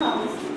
house